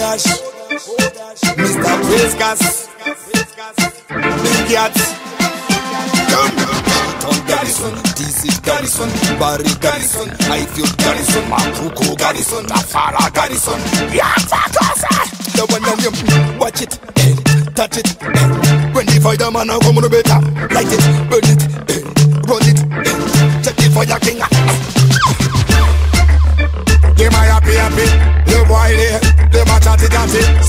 dash. Mr. Whiskas. Big Yaadz. Garrison, DC Garrison, Barry Garrison, Highfield Garrison, Mabvuku Garrison, Tafara Garrison. Fuck us! The one on you, watch it, eh, touch it. eh. When the fighter man come on the better, light it, burn it, eh, run it, check it for your king.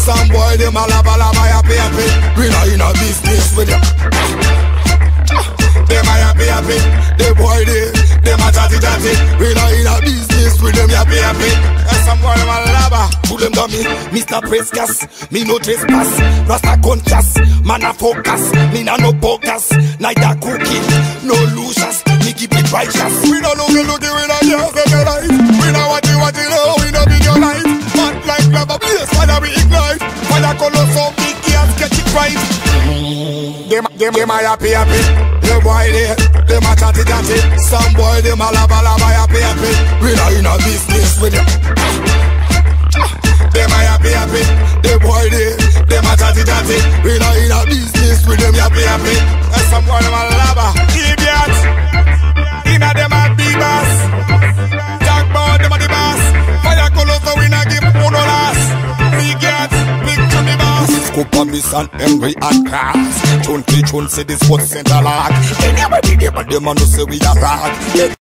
Some boy them a lava lava yappie yappie. We not in a business with them. Them a yappie yappie, the boy there, them a chatty chatty. We not in a business with them yappie yappie. And some boy them a lava. Ah. To them dummy, Mr. Prescas, me no trespass. Rasta conscious, man a focus. Me na no bogus, neither cooking, no losers. Can't catch it right. Them, them, them a yappie yappie. The boy there, them a chatty chatty. Some boy them a lava lava yappie yappie. We not in a business with them. Them a yappie yappie. The boy there, them a chatty chatty. We not in a business with them yappie yappie. Boss. Scoop on miss and Crass. Chun Chun say this was center lock. Anyway, them a them a know say we a rock.